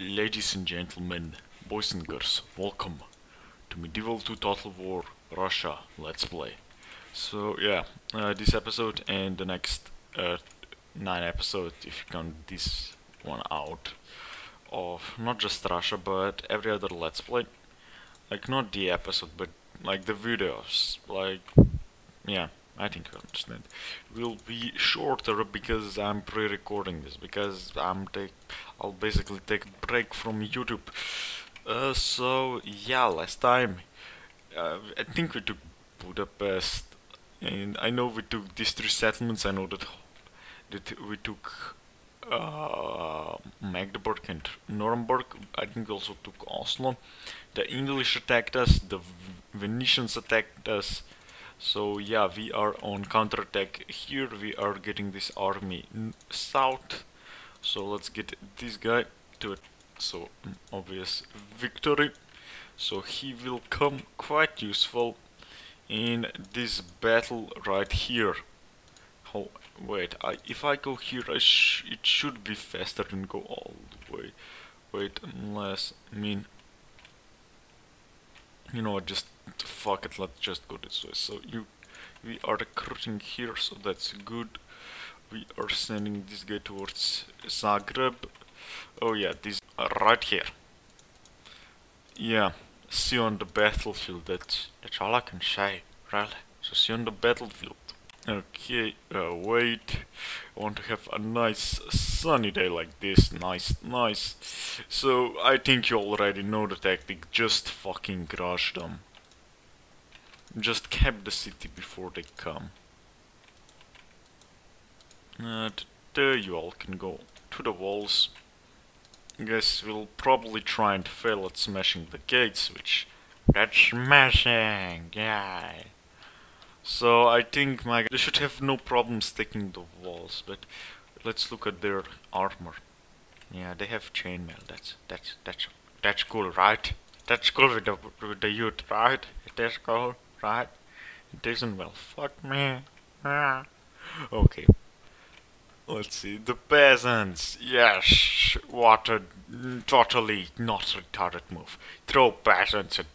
Ladies and gentlemen, boys and girls, welcome to Medieval 2 Total War Russia Let's Play. So yeah, uh, this episode and the next uh, 9 episodes, if you count this one out, of not just Russia but every other Let's Play. Like not the episode but like the videos, like yeah. I think you understand. Will be shorter because I'm pre-recording this because I'm take I'll basically take a break from YouTube. Uh, so yeah, last time uh, I think we took Budapest, and I know we took these three settlements. I know that that we took uh, Magdeburg and Nuremberg. I think we also took Oslo. The English attacked us. The Venetians attacked us. So yeah, we are on counterattack here. We are getting this army south. So let's get this guy to it. So mm, obvious victory. So he will come quite useful in this battle right here. Oh wait, I, if I go here, I sh it should be faster than go all the way. Wait, unless I mean, you know, just fuck it, let's just go this way. So you, we are recruiting here, so that's good. We are sending this guy towards Zagreb. Oh yeah, this uh, right here. Yeah, see on the battlefield. That's that's all I can say, really. So see on the battlefield. Okay, uh, wait. I want to have a nice sunny day like this. Nice, nice. So I think you already know the tactic. Just fucking crush them. Just cap the city before they come. Uh, there you all can go to the walls. Guess we'll probably try and fail at smashing the gates, which... That's smashing, yeah. So I think my they should have no problems taking the walls, but let's look at their armor. Yeah, they have chainmail. That's that's that's that's cool, right? That's cool with the with the youth, right? That's cool right? It isn't well. Fuck me. Ah. Okay. Let's see. The peasants. Yes. What a totally not retarded move. Throw peasants at,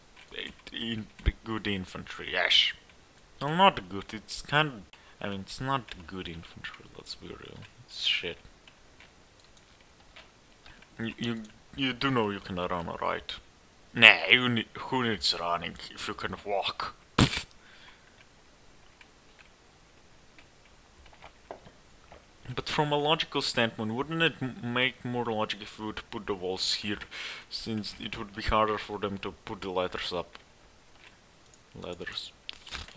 in, good infantry. Yes. Well, not good. It's kind of. I mean, it's not good infantry. Let's be real. It's shit. You you, you do know you can run, right? Nah, need, who needs running if you can walk? But from a logical standpoint, wouldn't it make more logic if we would put the walls here, since it would be harder for them to put the ladders up? Ladders.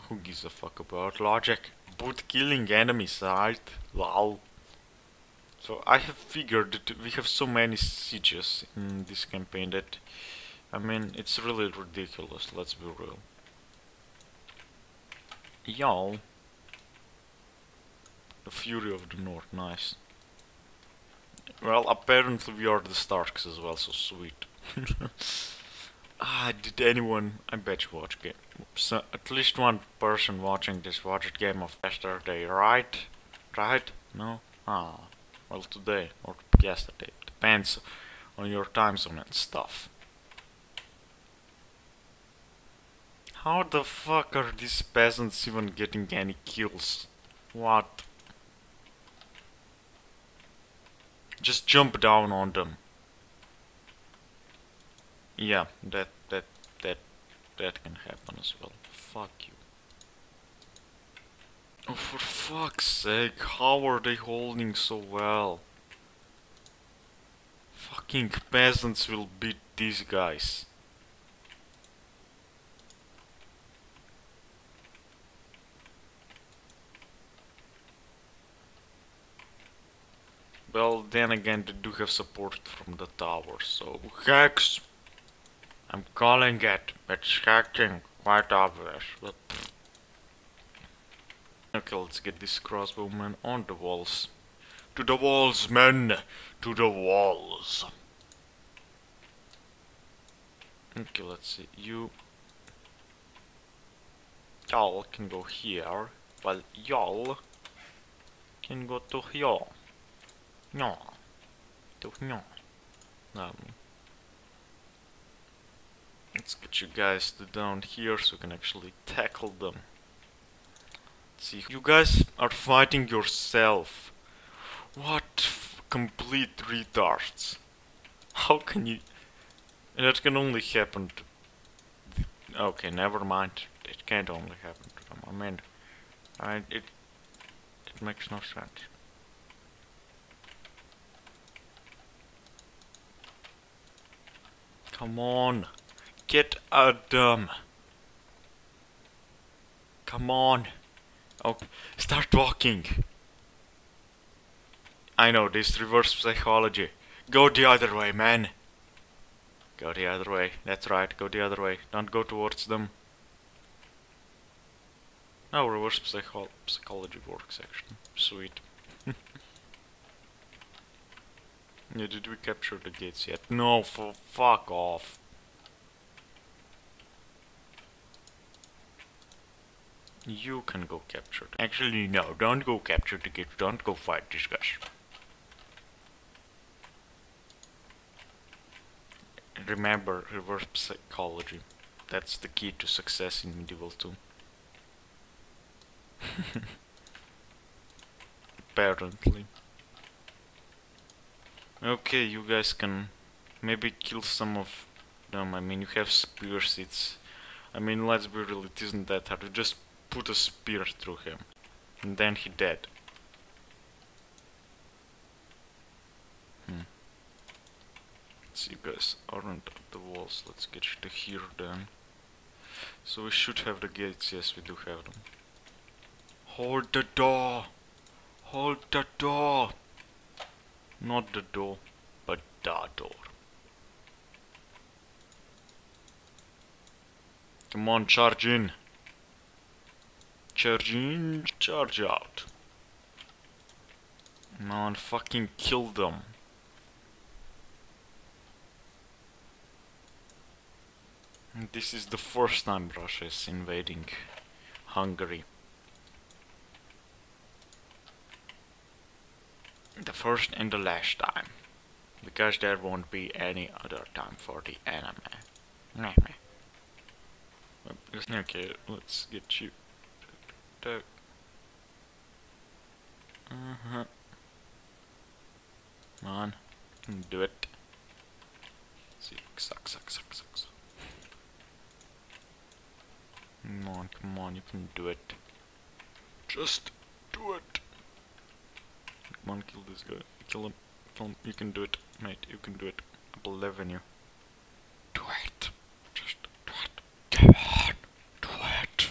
Who gives a fuck about logic? But killing enemies, right? Lol. So I have figured that we have so many sieges in this campaign that, I mean, it's really ridiculous, let's be real. Y'all. The Fury of the North, nice. Well, apparently we are the Starks as well, so sweet. ah, did anyone... I bet you watch game. So, at least one person watching this watched Game of yesterday, right? Right? No? Ah, well today, or yesterday. Depends on your time zone and stuff. How the fuck are these peasants even getting any kills? What? Just jump down on them. Yeah, that that that that can happen as well. Fuck you. Oh, for fuck's sake, how are they holding so well? Fucking peasants will beat these guys. Well, then again, they do have support from the tower, so... Hex! I'm calling it. It's hacking. Quite obvious, but... Okay, let's get this crossbowman on the walls. To the walls, men! To the walls! Okay, let's see. You... Y'all can go here, while y'all can go to here. No. Toch no. Um, Let's get you guys to down here so we can actually tackle them. Let's see, you guys are fighting yourself. What complete retards. How can you... That can only happen to... Okay, never mind. It can't only happen to them. I mean, I, it, it makes no sense. Come on. Get at them. Come on. Oh, start walking. I know, this reverse psychology. Go the other way, man. Go the other way. That's right, go the other way. Don't go towards them. No, reverse psycho psychology works actually. Sweet. Yeah, did we capture the gates yet? No, for fuck off. You can go capture. Actually, no, don't go capture the gates. Don't go fight these guys. Remember, reverse psychology. That's the key to success in Medieval 2. Apparently. Okay, you guys can maybe kill some of them. I mean, you have spears, it's... I mean, let's be real, it isn't that hard. You just put a spear through him. And then he dead. Hmm. See, you guys aren't at the walls. Let's get you to here then. So we should have the gates. Yes, we do have them. Hold the door! Hold the door! Not the door, but the door. Come on, charge in. Charge in, charge out. Man, fucking kill them. This is the first time Russia is invading Hungary. The first and the last time. Because there won't be any other time for the anime. Okay, let's get you. Uh huh. Come on, do it. Let's see, suck, suck, suck, suck, suck. Come on, come on, you can do it. Just do it. Come on, kill this guy. Kill him. Kill him. You can do it, mate. You can do it. I believe in you. Do it. Just do it. Come on. Do it.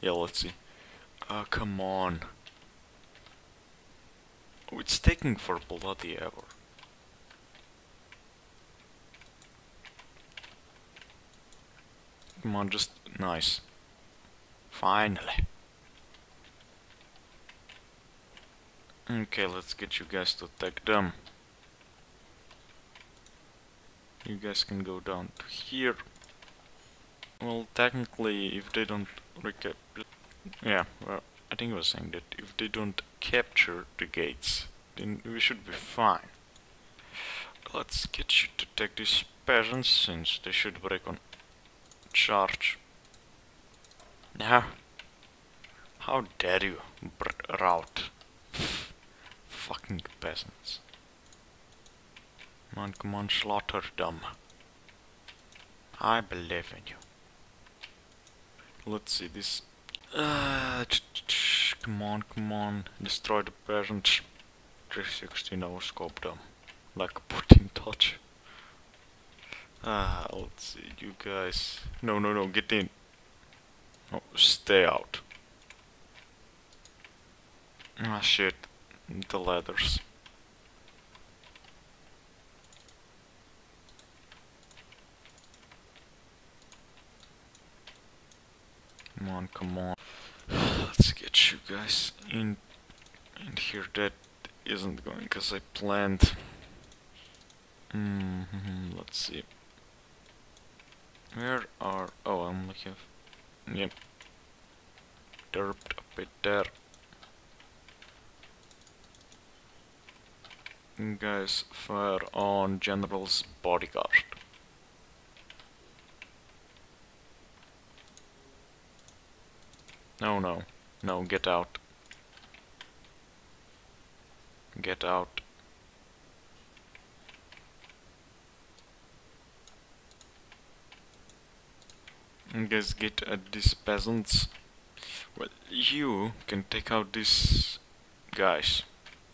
Yeah, let's see. Uh, come on. Oh, it's taking for bloody ever. Come on, just nice. Finally. Okay, let's get you guys to attack them. You guys can go down to here. Well, technically, if they don't recap... Yeah, well, I think I was saying that if they don't capture the gates, then we should be fine. Let's get you to take these peasants, since they should break on charge. Now, how dare you, route? Peasants. Come on, come on, slaughter them. I believe in you. Let's see this. Uh, come on, come on, destroy the peasants. 360 no scope them, like a Putin touch. Ah, let's see, you guys. No, no, no, get in. No, stay out. Ah, shit the ladders. Come on, come on. Let's get you guys in in here. That isn't going because I planned. Mm -hmm, let's see. Where are... Oh, I'm looking... Yep. Derped a bit there. guys fire on general's bodyguard. No no. No get out. Get out. Guys get at these peasants well you can take out these guys.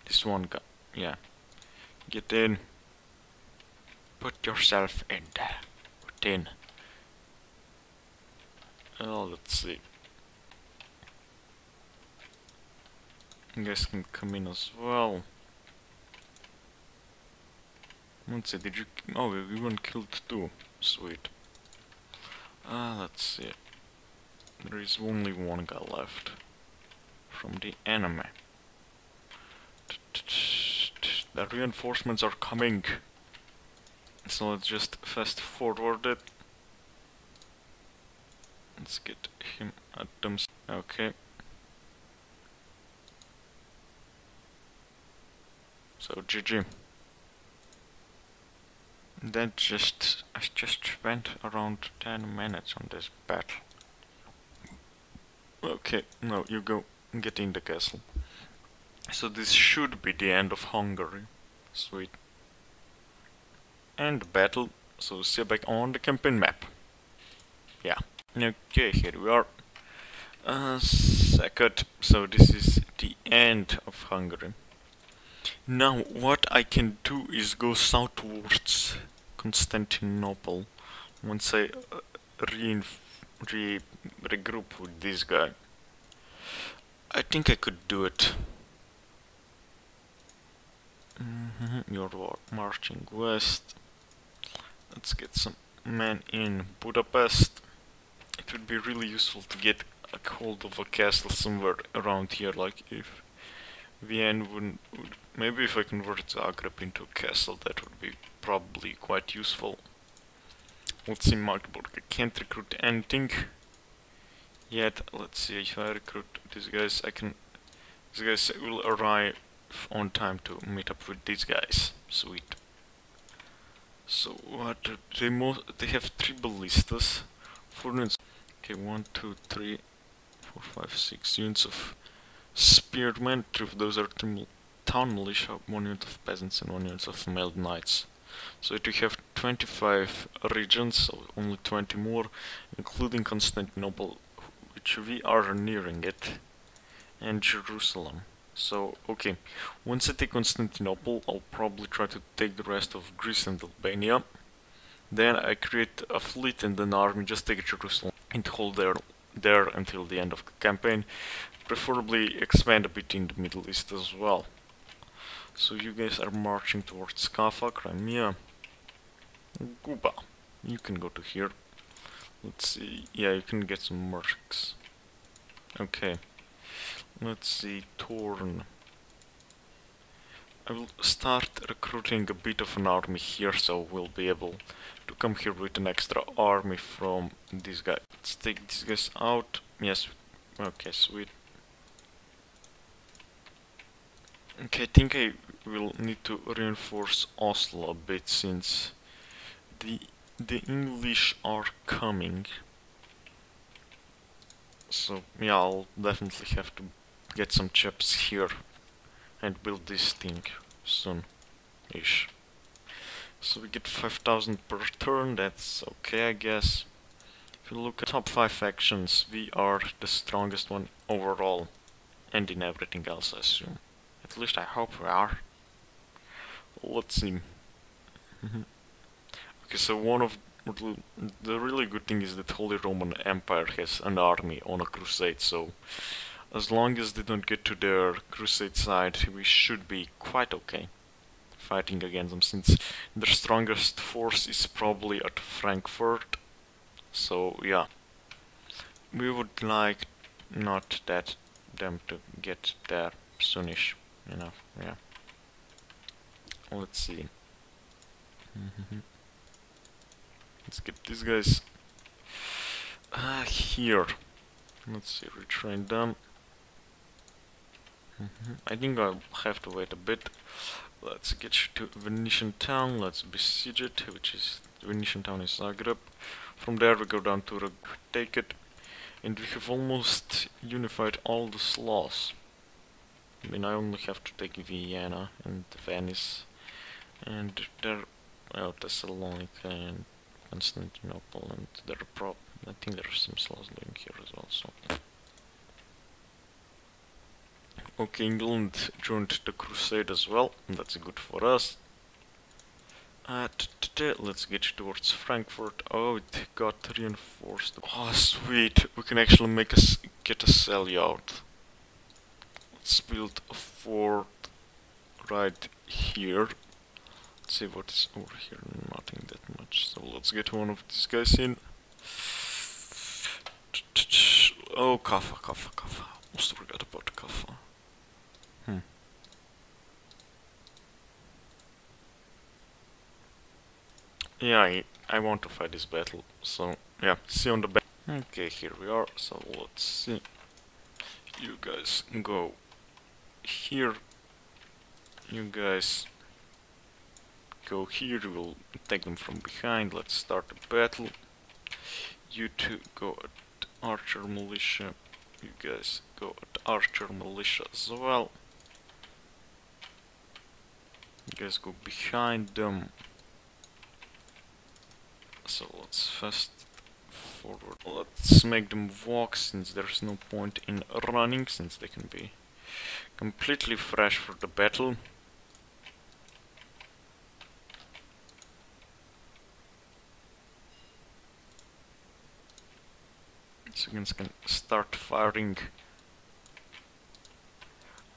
This one guy. Yeah. Get in. Put yourself in there. Put in. Oh, let's see. You guys can come in as well. Let's see, did you... Oh, we one killed too. Sweet. Ah, uh, let's see. There is only one guy left. From the enemy. The reinforcements are coming. So let's just fast forward it. Let's get him at them. Okay. So GG. That just I just spent around 10 minutes on this battle. Okay, now you go get in the castle. So this should be the end of Hungary. Sweet. And battle. So see you back on the campaign map. Yeah. Okay, here we are. Uh, second. So this is the end of Hungary. Now what I can do is go southwards Constantinople once I uh, re, re regroup with this guy. I think I could do it. Mm -hmm. You're marching west. Let's get some men in Budapest. It would be really useful to get a hold of a castle somewhere around here, like if Vienna wouldn't... Would, maybe if I convert Zagreb into a castle, that would be probably quite useful. Let's see Magdeburg. I can't recruit anything yet. Let's see if I recruit these guys. I can. These guys will arrive on time to meet up with these guys. Sweet. So what they most they have three ballistas, four units. Okay, one, two, three, four, five, six units of spearmen. Two of those are town militia, one unit of peasants, and one unit of mailed knights. So it have 25 regions, so only 20 more, including Constantinople, which we are nearing it, and Jerusalem. So, okay, once I take Constantinople, I'll probably try to take the rest of Greece and Albania. Then I create a fleet and an army, just take Jerusalem and hold there, there until the end of the campaign. Preferably expand a bit in the Middle East as well. So you guys are marching towards Kaffa, Crimea, Guba. You can go to here. Let's see. Yeah, you can get some mercs. Okay. Let's see. Torn. I will start recruiting a bit of an army here, so we'll be able to come here with an extra army from this guy. Let's take these guys out. Yes. Okay, sweet. Okay, I think I will need to reinforce Oslo a bit since the the English are coming. So yeah, I'll definitely have to get some chips here and build this thing soon-ish. So we get 5000 per turn, that's okay I guess. If you look at top 5 factions, we are the strongest one overall and in everything else I assume. At least I hope we are. Let's see. Mm-hmm. okay, so one of the really good thing is that Holy Roman Empire has an army on a crusade, so as long as they don't get to their crusade side, we should be quite okay fighting against them, since their strongest force is probably at Frankfurt. So yeah, we would like not that them to get there soonish enough, yeah. Let's see. Let's get these guys uh, here. Let's see, retrain them. Mm -hmm. I think I'll have to wait a bit. Let's get to Venetian town. Let's besiege it, which is Venetian town is Zagreb. From there we go down to take it, And we have almost unified all the Slavs. I mean, I only have to take Vienna and Venice. And there, well, Thessalonica and Constantinople and there are prob I think there are some Slavs doing here as well, so... Okay, England joined the crusade as well, that's good for us. Uh, let's get towards Frankfurt. Oh, it got reinforced. Oh, sweet. We can actually make us get a sallie out. Let's build a fort right here. Let's see what is over here. Nothing that much. So let's get one of these guys in. Oh, Kaffa, Kaffa, Kaffa. Almost forgot about Kaffa. Hmm. Yeah, I, I want to fight this battle, so yeah, see you on the back. Okay, here we are, so let's see. You guys go here. You guys go here, we'll take them from behind, let's start the battle. You two go at Archer Militia, you guys go at Archer Militia as well. You guys go behind them. So let's fast forward. Let's make them walk since there's no point in running since they can be completely fresh for the battle. So you can start firing.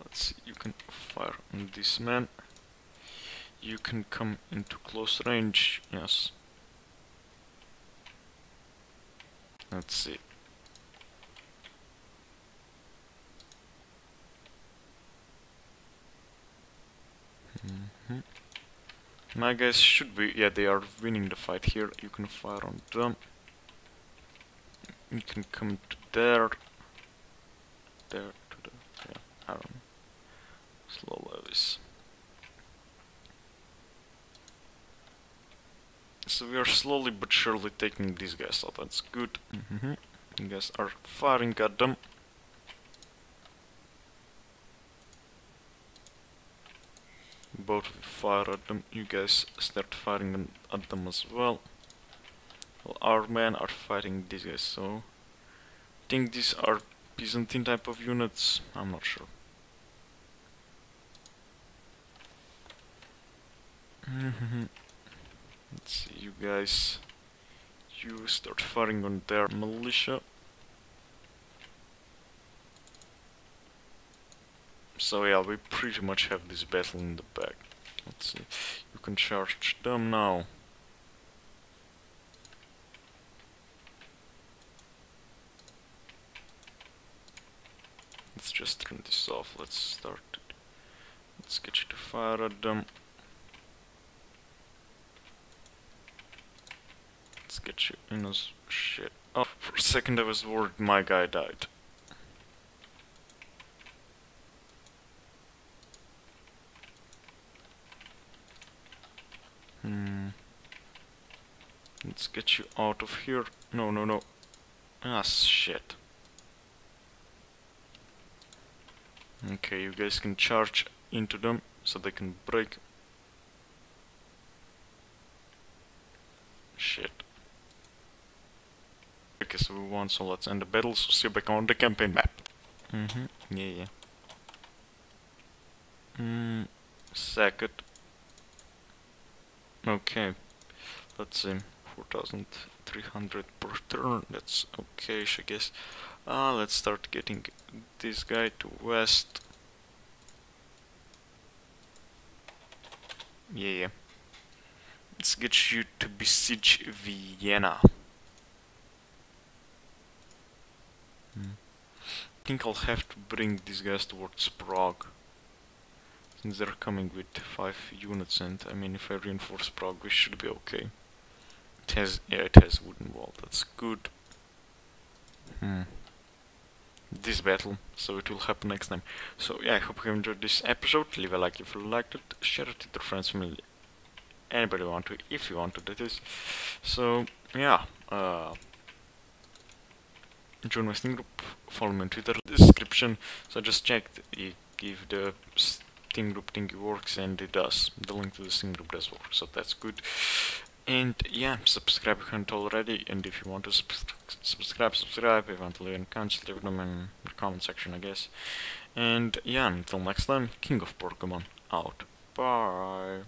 Let's see, you can fire on this man. You can come into close range, yes. Let's see. Mm -hmm. My guys should be, yeah, they are winning the fight here. You can fire on them. You can come to there, there, to the, yeah, I don't know. Slow levies. So we are slowly but surely taking these guys out, that's good. Mm -hmm. You guys are firing at them. Both fire at them, you guys start firing at them as well. Well, our men are fighting these guys, so... I think these are Byzantine type of units, I'm not sure. Mm-hmm. Let's see, you guys, you start firing on their militia. So yeah, we pretty much have this battle in the back. Let's see, you can charge them now. Let's just turn this off, let's start. Let's get you to fire at them. Let's in as shit. Oh, for a second I was worried my guy died. Hmm. Let's get you out of here. No, no, no. Ah, shit. Okay, you guys can charge into them so they can break. Shit. Okay, so we want, so let's end the battle, so see you back on the campaign map. Mm-hmm, yeah, yeah. Hmm, second. Okay, let's see, 4,300 per turn, that's okay, I guess. Uh, let's start getting this guy to west. Yeah, yeah. Let's get you to besiege Vienna. Hmm. I think I'll have to bring these guys towards Prague. Since they're coming with 5 units and I mean if I reinforce Prague we should be okay. It has, yeah it has wooden wall, that's good. Hmm. This battle, so it will happen next time. So yeah, I hope you enjoyed this episode. Leave a like if you liked it, share it with your friends, family, anybody want to, if you want to, that is. So yeah, uh, join my Steam group, follow me on Twitter, description. So I just checked if the Steam group thingy works, and it does. The link to the Steam group does work, so that's good. And yeah, subscribe if you haven't already, and if you want to sub subscribe, subscribe. If you want to leave any comments, leave them in the comment section, I guess. And yeah, until next time, King of Pergamon out. Bye.